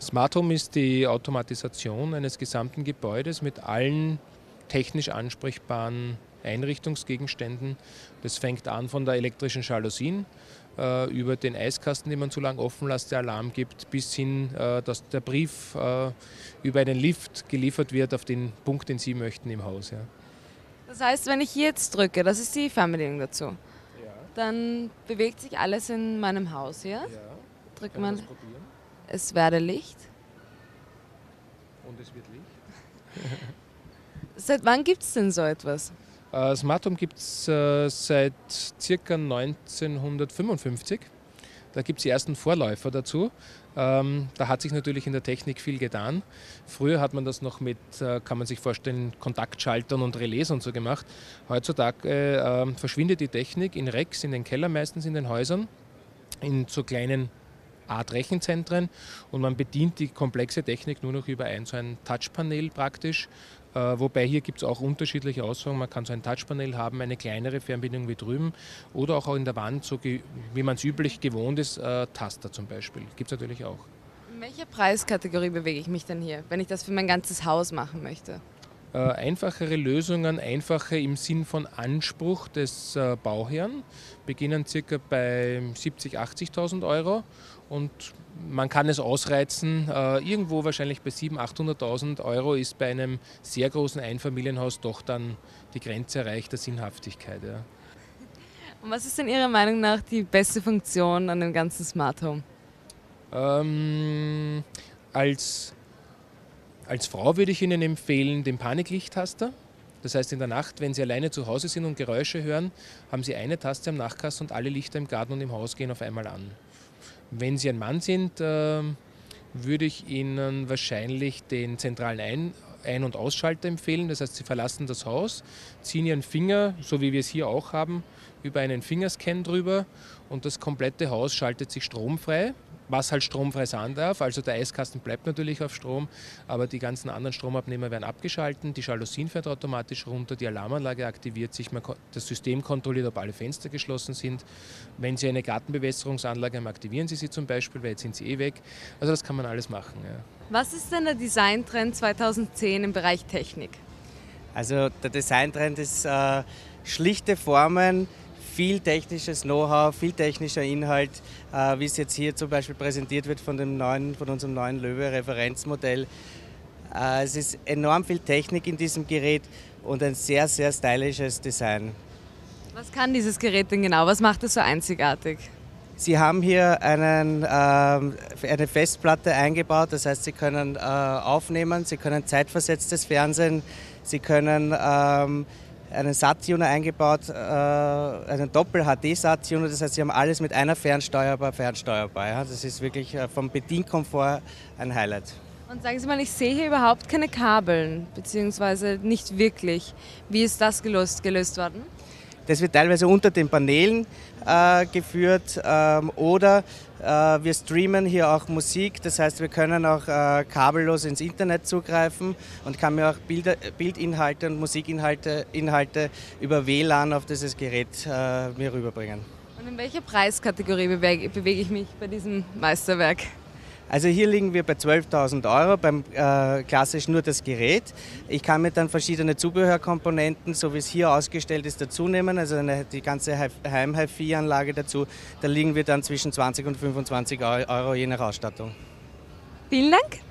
Smart Home ist die Automatisation eines gesamten Gebäudes mit allen technisch ansprechbaren Einrichtungsgegenständen. Das fängt an von der elektrischen Jalousien äh, über den Eiskasten, den man zu lange offen lässt, der Alarm gibt, bis hin, äh, dass der Brief äh, über einen Lift geliefert wird auf den Punkt, den Sie möchten im Haus. Ja. Das heißt, wenn ich hier jetzt drücke, das ist die Fernbedienung dazu, Ja. dann bewegt sich alles in meinem Haus. Ja. Drückt Kann man man, das probieren? Es werde Licht. Und es wird Licht. Seit wann gibt es denn so etwas? Äh, Smart Home gibt es äh, seit ca. 1955. Da gibt es die ersten Vorläufer dazu. Ähm, da hat sich natürlich in der Technik viel getan. Früher hat man das noch mit, äh, kann man sich vorstellen, Kontaktschaltern und Relais und so gemacht. Heutzutage äh, verschwindet die Technik in Racks, in den Kellern meistens in den Häusern, in so kleinen Art Rechenzentren und man bedient die komplexe Technik nur noch über ein so ein Touchpanel praktisch. Äh, wobei hier gibt es auch unterschiedliche Ausführungen. Man kann so ein Touchpanel haben, eine kleinere Fernbedienung wie drüben oder auch in der Wand, so wie man es üblich gewohnt ist, äh, Taster zum Beispiel. Gibt es natürlich auch. In welcher Preiskategorie bewege ich mich denn hier, wenn ich das für mein ganzes Haus machen möchte? Äh, einfachere Lösungen, einfache im Sinn von Anspruch des äh, Bauherrn, beginnen circa bei 70.000, 80.000 Euro und man kann es ausreizen. Äh, irgendwo wahrscheinlich bei 700.000, 800.000 Euro ist bei einem sehr großen Einfamilienhaus doch dann die Grenze erreicht der Sinnhaftigkeit. Ja. Und was ist denn Ihrer Meinung nach die beste Funktion an dem ganzen Smart Home? Ähm, als, als Frau würde ich Ihnen empfehlen den Paniklichttaster. Das heißt, in der Nacht, wenn Sie alleine zu Hause sind und Geräusche hören, haben Sie eine Taste am Nachtkasten und alle Lichter im Garten und im Haus gehen auf einmal an. Wenn Sie ein Mann sind, ähm, würde ich Ihnen wahrscheinlich den zentralen Ein- Ein- und Ausschalter empfehlen. Das heißt, Sie verlassen das Haus, ziehen Ihren Finger, so wie wir es hier auch haben, über einen Fingerscan drüber und das komplette Haus schaltet sich stromfrei, was halt stromfrei sein darf. Also der Eiskasten bleibt natürlich auf Strom, aber die ganzen anderen Stromabnehmer werden abgeschalten, die Jalousien fährt automatisch runter, die Alarmanlage aktiviert sich, man, das System kontrolliert, ob alle Fenster geschlossen sind. Wenn Sie eine Gartenbewässerungsanlage haben, aktivieren Sie sie zum Beispiel, weil jetzt sind sie eh weg. Also das kann man alles machen. Ja. Was ist denn der Designtrend 2010 im Bereich Technik? Also der Designtrend ist äh, schlichte Formen, viel technisches Know-how, viel technischer Inhalt, äh, wie es jetzt hier zum Beispiel präsentiert wird von, dem neuen, von unserem neuen Löwe-Referenzmodell. Äh, es ist enorm viel Technik in diesem Gerät und ein sehr, sehr stylisches Design. Was kann dieses Gerät denn genau? Was macht es so einzigartig? Sie haben hier einen, ähm, eine Festplatte eingebaut, das heißt, Sie können äh, aufnehmen, Sie können zeitversetztes Fernsehen, Sie können ähm, einen SAT-Tuner eingebaut, äh, einen Doppel-HD-SAT-Tuner, das heißt, Sie haben alles mit einer Fernsteuerbar fernsteuerbar. Ja? Das ist wirklich äh, vom Bedienkomfort ein Highlight. Und sagen Sie mal, ich sehe hier überhaupt keine Kabeln, beziehungsweise nicht wirklich. Wie ist das gelöst, gelöst worden? Das wird teilweise unter den Paneelen äh, geführt ähm, oder äh, wir streamen hier auch Musik. Das heißt, wir können auch äh, kabellos ins Internet zugreifen und kann mir auch Bilder, Bildinhalte und Musikinhalte Inhalte über WLAN auf dieses Gerät äh, mir rüberbringen. Und in welcher Preiskategorie bewege, bewege ich mich bei diesem Meisterwerk? Also hier liegen wir bei 12.000 Euro, beim äh, klassisch nur das Gerät. Ich kann mir dann verschiedene Zubehörkomponenten, so wie es hier ausgestellt ist, dazu nehmen, also eine, die ganze Heim-HiFi-Anlage dazu. Da liegen wir dann zwischen 20 und 25 Euro je nach Ausstattung. Vielen Dank.